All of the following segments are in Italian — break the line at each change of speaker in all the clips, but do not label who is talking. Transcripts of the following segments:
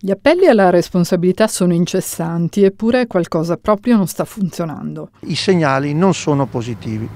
Gli appelli alla responsabilità sono incessanti, eppure qualcosa proprio non sta funzionando.
I segnali non sono positivi.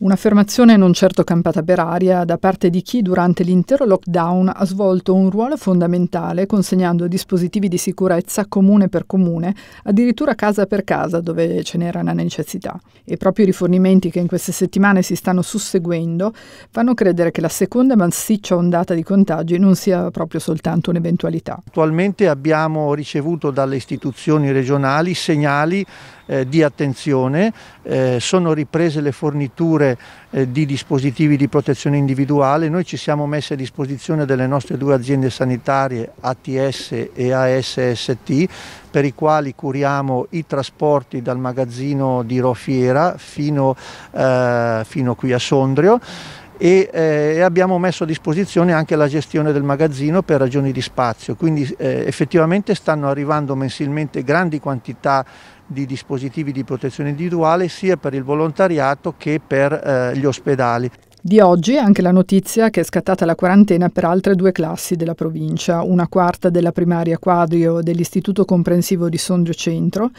Un'affermazione non certo campata per aria da parte di chi durante l'intero lockdown ha svolto un ruolo fondamentale consegnando dispositivi di sicurezza comune per comune, addirittura casa per casa dove ce n'era una necessità. E proprio i rifornimenti che in queste settimane si stanno susseguendo fanno credere che la seconda massiccia ondata di contagi non sia proprio soltanto un'eventualità.
Attualmente abbiamo ricevuto dalle istituzioni regionali segnali eh, di attenzione, eh, sono riprese le forniture eh, di dispositivi di protezione individuale, noi ci siamo messi a disposizione delle nostre due aziende sanitarie ATS e ASST per i quali curiamo i trasporti dal magazzino di Rofiera fino, eh, fino qui a Sondrio e eh, abbiamo messo a disposizione anche la gestione del magazzino per ragioni di spazio, quindi eh, effettivamente stanno arrivando mensilmente grandi quantità di dispositivi di protezione individuale sia per il volontariato che per eh, gli ospedali.
Di oggi anche la notizia che è scattata la quarantena per altre due classi della provincia, una quarta della primaria quadrio dell'Istituto Comprensivo di Sondrio Centro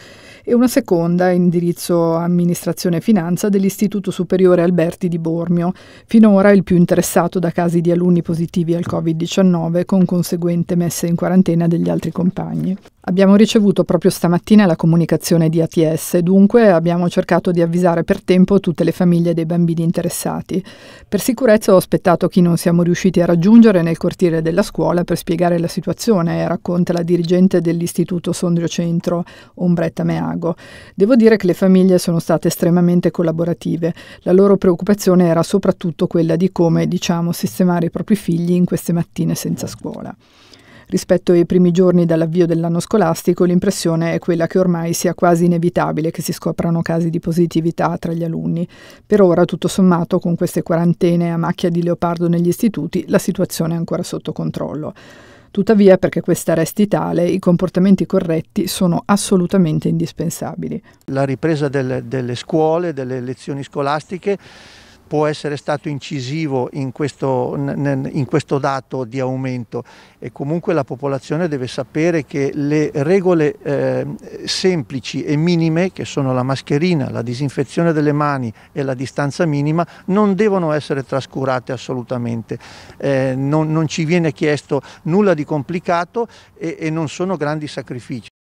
e una seconda, indirizzo amministrazione e finanza, dell'Istituto Superiore Alberti di Bormio, finora il più interessato da casi di alunni positivi al Covid-19 con conseguente messa in quarantena degli altri compagni. Abbiamo ricevuto proprio stamattina la comunicazione di ATS, dunque abbiamo cercato di avvisare per tempo tutte le famiglie dei bambini interessati. Per sicurezza ho aspettato chi non siamo riusciti a raggiungere nel cortile della scuola per spiegare la situazione, racconta la dirigente dell'Istituto Sondrio Centro, Ombretta Meago. Devo dire che le famiglie sono state estremamente collaborative. La loro preoccupazione era soprattutto quella di come, diciamo, sistemare i propri figli in queste mattine senza scuola. Rispetto ai primi giorni dall'avvio dell'anno scolastico, l'impressione è quella che ormai sia quasi inevitabile che si scoprano casi di positività tra gli alunni. Per ora, tutto sommato, con queste quarantene a macchia di leopardo negli istituti, la situazione è ancora sotto controllo. Tuttavia, perché questa resti tale, i comportamenti corretti sono assolutamente indispensabili.
La ripresa delle, delle scuole, delle lezioni scolastiche può essere stato incisivo in questo, in questo, dato di aumento e comunque la popolazione deve sapere che le regole eh, semplici e minime che sono la mascherina, la disinfezione delle mani e la distanza minima non devono essere trascurate assolutamente, eh, non, non, ci viene chiesto nulla di complicato e, e non sono grandi sacrifici.